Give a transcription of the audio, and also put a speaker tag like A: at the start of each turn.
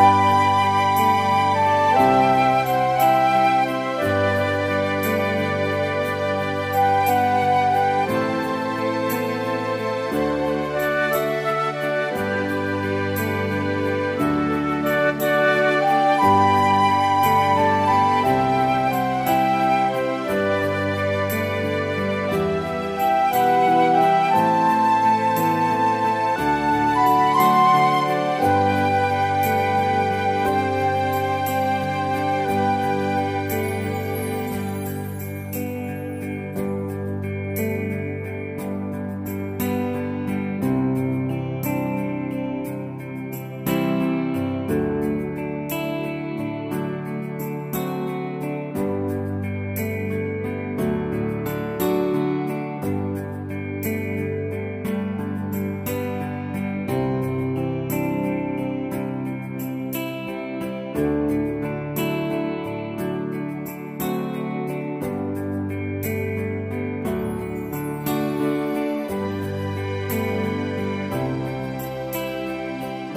A: Bye.